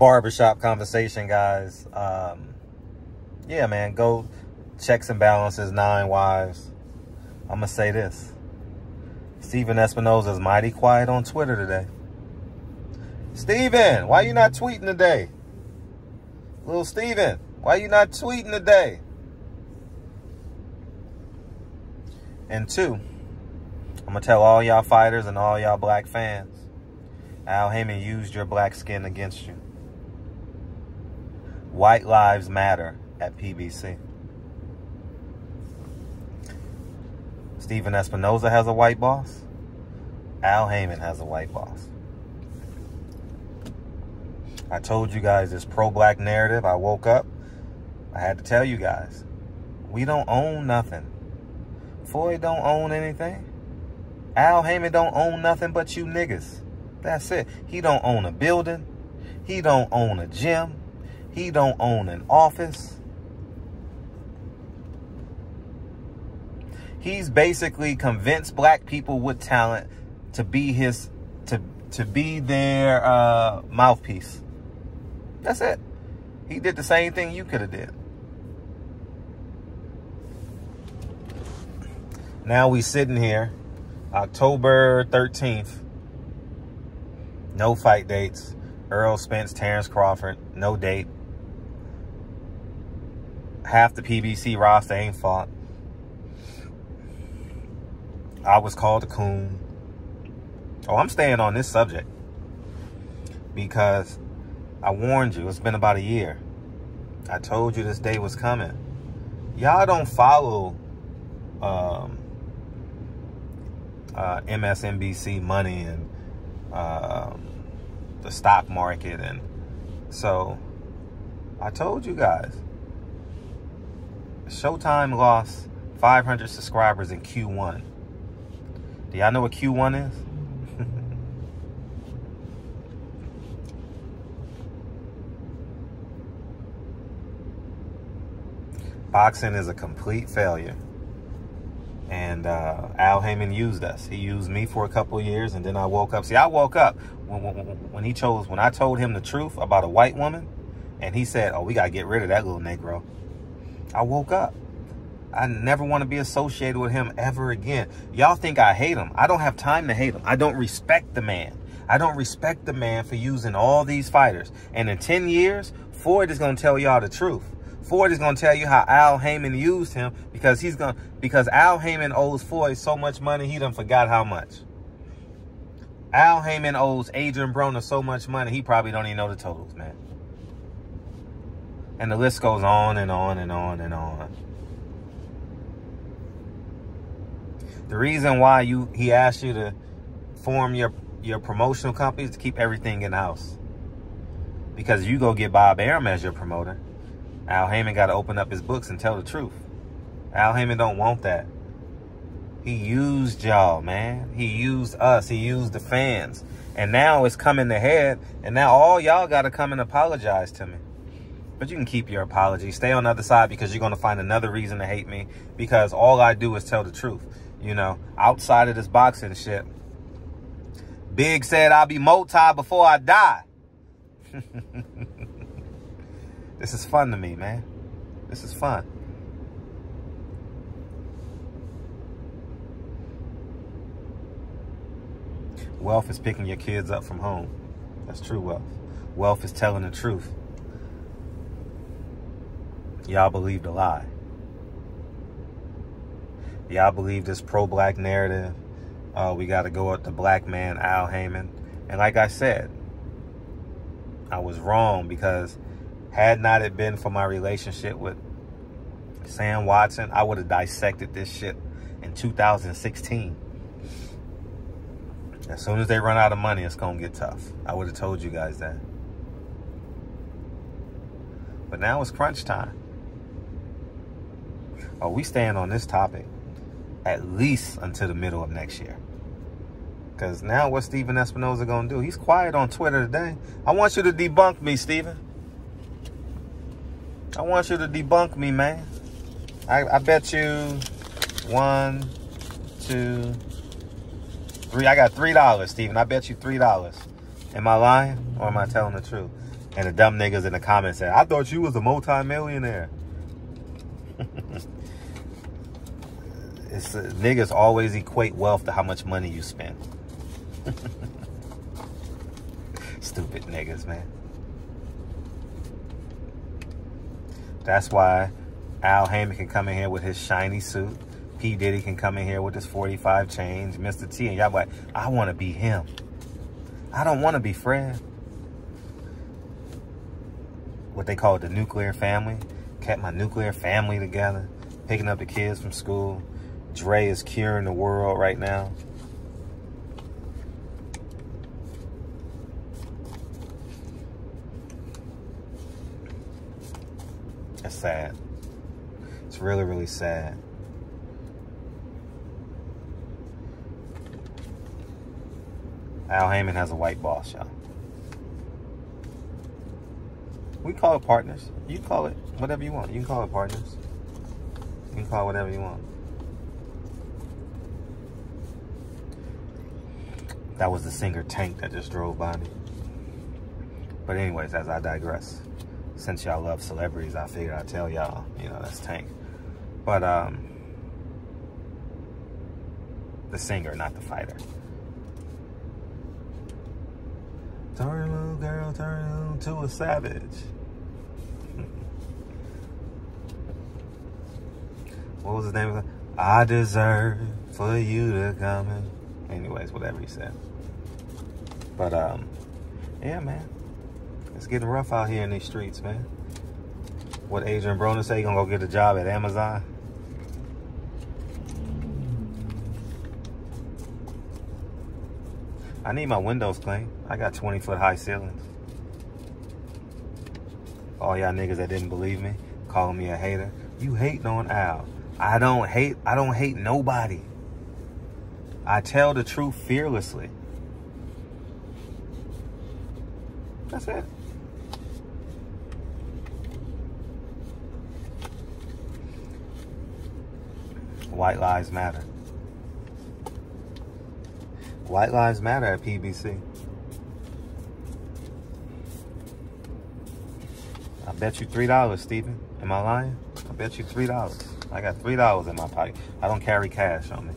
barbershop conversation, guys. Um, yeah, man, go checks and balances, nine wives. I'm going to say this. Stephen Espinoza is mighty quiet on Twitter today. Steven, why you not tweeting today? Little Steven, why you not tweeting today? And two, I'm going to tell all y'all fighters and all y'all black fans, Al Haymon used your black skin against you. White lives matter at PBC. Stephen Espinoza has a white boss. Al Haymon has a white boss. I told you guys this pro-black narrative. I woke up. I had to tell you guys. We don't own nothing. Floyd don't own anything. Al Haymon don't own nothing but you niggas. That's it. He don't own a building. He don't own a gym. He don't own an office. He's basically convinced black people with talent to be his to to be their uh, mouthpiece. That's it. He did the same thing you could have did. Now we sitting here, October 13th. No fight dates. Errol Spence, Terrence Crawford, no date. Half the PBC roster ain't fought. I was called a coon. Oh, I'm staying on this subject because I warned you. It's been about a year. I told you this day was coming. Y'all don't follow um, uh, MSNBC money and uh, the stock market. And so I told you guys. Showtime lost 500 subscribers in Q1. Do y'all know what Q1 is? Boxing is a complete failure. And uh, Al Haymon used us. He used me for a couple years, and then I woke up. See, I woke up when, when, when he chose, when I told him the truth about a white woman, and he said, oh, we got to get rid of that little Negro. I woke up. I never want to be associated with him ever again. Y'all think I hate him. I don't have time to hate him. I don't respect the man. I don't respect the man for using all these fighters. And in 10 years, Ford is going to tell y'all the truth. Ford is going to tell you how Al Haymon used him because he's going because Al Haymon owes Floyd so much money, he done forgot how much. Al Haymon owes Adrien Broner so much money, he probably don't even know the totals, man. And the list goes on and on and on and on. The reason why you he asked you to form your your promotional company is to keep everything in house. Because you go get Bob Arum as your promoter, Al Haymon got to open up his books and tell the truth. Al Haymon don't want that. He used y'all, man. He used us. He used the fans. And now it's coming to head. And now all y'all got to come and apologize to me. But you can keep your apology. Stay on the other side because you're going to find another reason to hate me. Because all I do is tell the truth. You know, outside of this boxing shit. Big said I'll be multi before I die. this is fun to me, man. This is fun. Wealth is picking your kids up from home. That's true wealth. Wealth is telling the truth. Y'all believed a lie. Y'all believe this pro-black narrative. Uh, we got to go up to black man, Al Haymon. And like I said, I was wrong because had not it been for my relationship with Sam Watson, I would have dissected this shit in 2016. As soon as they run out of money, it's going to get tough. I would have told you guys that. But now it's crunch time. Are we staying on this topic? at least until the middle of next year. Because now what Stephen Espinoza going to do? He's quiet on Twitter today. I want you to debunk me, Stephen. I want you to debunk me, man. I, I bet you one, two, three. I got $3, Stephen. I bet you $3. Am I lying or am I telling the truth? And the dumb niggas in the comments said, I thought you was a multi-millionaire. It's uh, niggas always equate wealth to how much money you spend. Stupid niggas, man. That's why Al Haymon can come in here with his shiny suit. P. Diddy can come in here with his 45 change. Mr. T and y'all like, I want to be him. I don't want to be Fred. What they call the nuclear family. Kept my nuclear family together. Picking up the kids from school. Dre is curing the world right now. It's sad. It's really, really sad. Al Haymon has a white boss, y'all. We call it partners. You call it whatever you want. You can call it partners. You can call it whatever you want. That was the singer Tank that just drove by me. But anyways, as I digress, since y'all love celebrities, I figured I'd tell y'all, you know, that's Tank. But um, the singer, not the fighter. Turn little girl, turn to a savage. what was his name? I deserve for you to come in. Anyways, whatever he said. But um, yeah, man. It's getting rough out here in these streets, man. What Adrien Broner say? He gonna go get a job at Amazon? I need my windows clean. I got 20 foot high ceilings. All y'all niggas that didn't believe me, calling me a hater. You hating on Al. I don't hate, I don't hate nobody. I tell the truth fearlessly. That's it. White Lives Matter. White Lives Matter at PBC. I bet you $3, Stephen. Am I lying? I bet you $3. I got $3 in my pocket. I don't carry cash on me.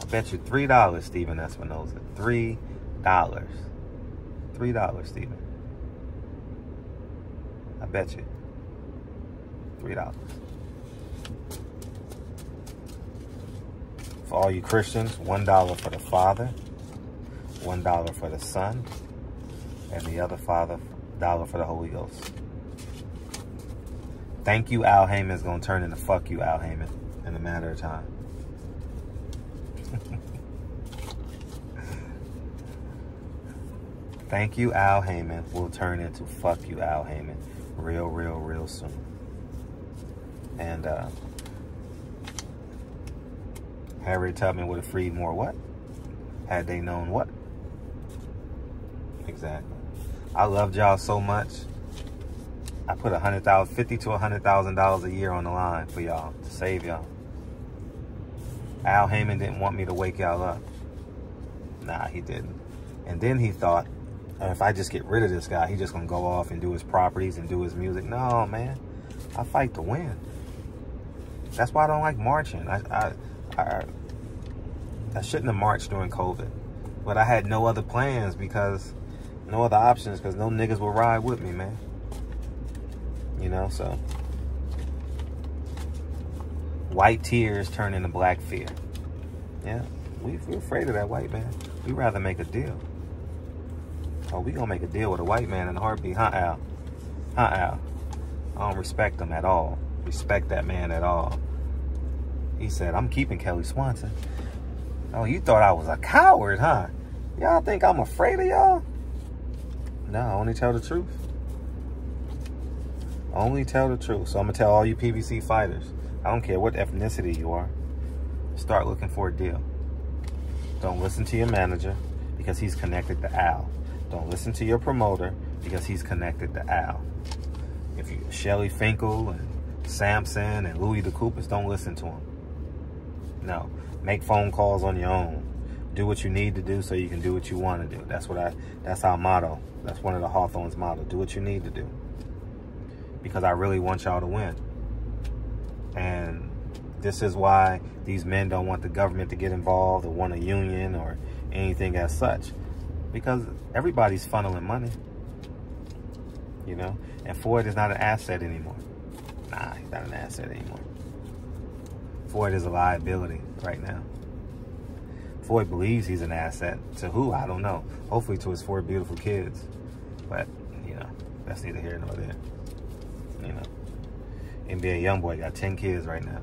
I bet you $3, Stephen Espinoza. $3. $3, Stephen. Bet you. $3. For all you Christians, $1 for the Father, one dollar for the Son, and the other father dollar for the Holy Ghost. Thank you, Al Haymon is gonna turn into fuck you, Al Haymon, in a matter of time. Thank you, Al Haymon will turn into fuck you, Al Haymon, real, real, real soon. And uh, Harriet Tubman would have freed more what? Had they known what? Exactly. I loved y'all so much. I put a hundred thousand, fifty to a hundred thousand dollars a year on the line for y'all to save y'all. Al Haymon didn't want me to wake y'all up. Nah, he didn't. And then he thought, if I just get rid of this guy, he's just gonna go off and do his properties and do his music. No, man. I fight to win. That's why I don't like marching. I I I, I shouldn't have marched during COVID. But I had no other plans because no other options because no niggas will ride with me, man. You know, so. White tears turn into black fear. Yeah, we, we're afraid of that white man. We rather make a deal. Oh, we gonna make a deal with a white man in a heartbeat, huh, Al? Huh, Al? I don't respect him at all. Respect that man at all. He said, I'm keeping Kelly Swanson. Oh, you thought I was a coward, huh? Y'all think I'm afraid of y'all? No, I only tell the truth. Only tell the truth. So I'm going to tell all you PBC fighters. I don't care what ethnicity you are. Start looking for a deal. Don't listen to your manager because he's connected to Al. Don't listen to your promoter because he's connected to Al. If you Shelly Finkel and Samson and Louis the Coopers, don't listen to him. No. Make phone calls on your own. do what you need to do so you can do what you want to do. That's what I that's our motto. That's one of the Hawthorne's motto. Do what you need to do. Because I really want y'all to win. And this is why these men don't want the government to get involved or want a union or anything as such. Because everybody's funneling money. You know? And Ford is not an asset anymore. Nah, he's not an asset anymore. Ford is a liability right now. Ford believes he's an asset. To who? I don't know. Hopefully to his four beautiful kids. But, you know, that's neither here nor there. You know. NBA Youngboy got 10 kids right now.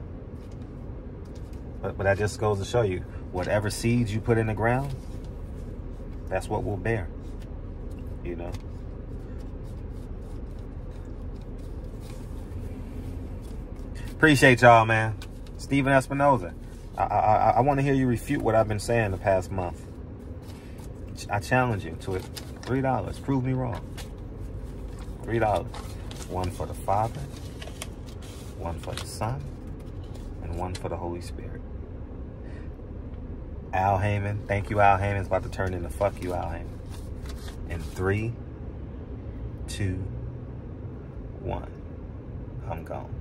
But, but that just goes to show you, whatever seeds you put in the ground, that's what we'll bear. You know? Appreciate y'all, man. Stephen Espinoza. I, I, I want to hear you refute what I've been saying the past month. I challenge you to it. Three dollars. Prove me wrong. Three dollars. One for the Father, one for the Son, and one for the Holy Spirit. Al Haymon. Thank you, Al Haymon. It's about to turn into fuck you, Al Haymon. In three, two, one. I'm gone.